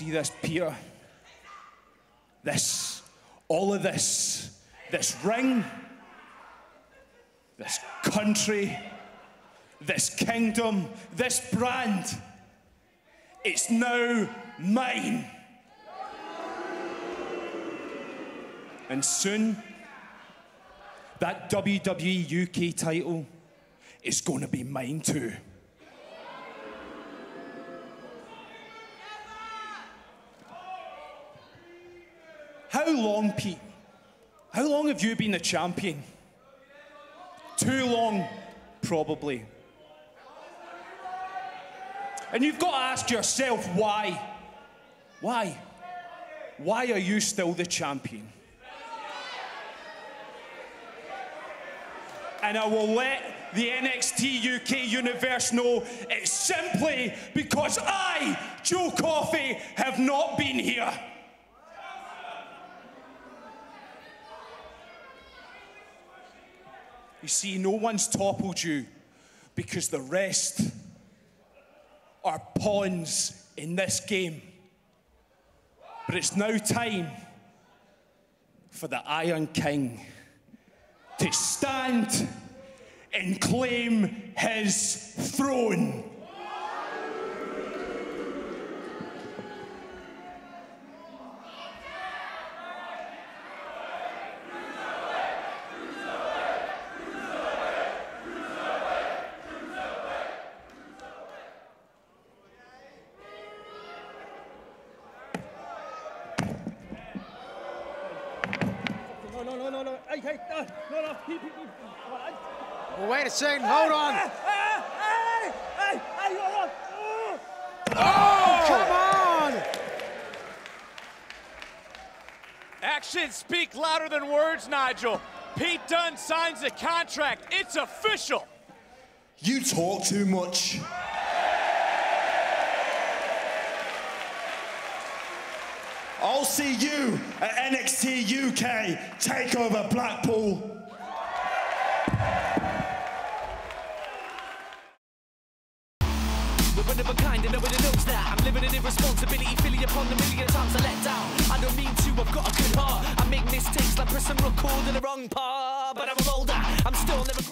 see this, Peter? This, all of this, this ring, this country, this kingdom, this brand, it's now mine. And soon, that WWE UK title is going to be mine too. How long, Pete? How long have you been the champion? Too long, probably. And you've got to ask yourself why. Why? Why are you still the champion? And I will let the NXT UK universe know it's simply because I, Joe Coffey, have not been here. You see, no one's toppled you because the rest are pawns in this game. But it's now time for the Iron King to stand and claim his throne. No, no, no, no, no. Hey, hey, no, no, no. Well, wait a second, hold on. Hey, hey, hey, hey, hold on. Oh. Oh, come on! Actions speak louder than words, Nigel. Pete Dunne signs the contract. It's official. You talk too much. I'll see you at NXT UK Takeover Blackpool. One of a kind, and nobody knows that. I'm living in irresponsibility, upon the million times I let down. I don't mean to, I've got a good heart. I make mistakes like pressing record in the wrong part, but older. I'm still never.